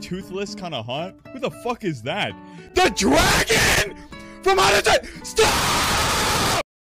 toothless kind of hunt? Who the fuck is that? The dragon from out of. Stop!